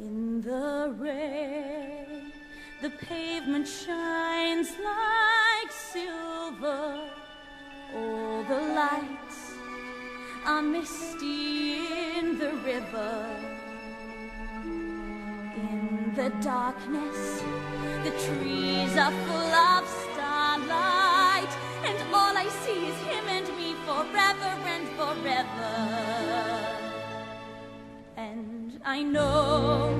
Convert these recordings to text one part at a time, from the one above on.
In the rain, the pavement shines like silver. All the lights are misty in the river. In the darkness, the trees are full of starlight, and all I see is him and me forever and forever. I know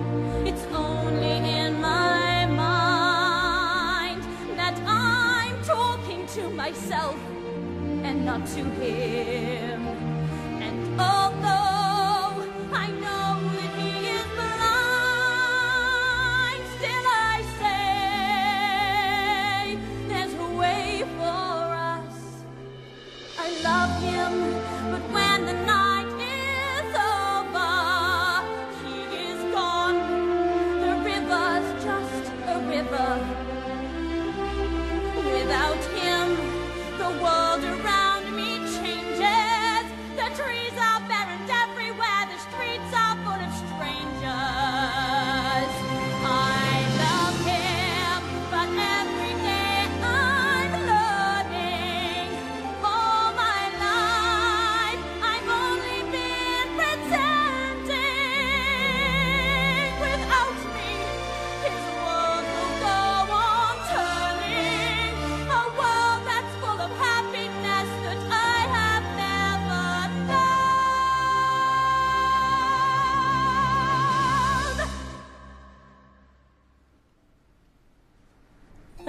it's only in my mind that I'm talking to myself and not to him.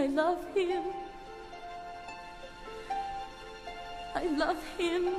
I love him. I love him.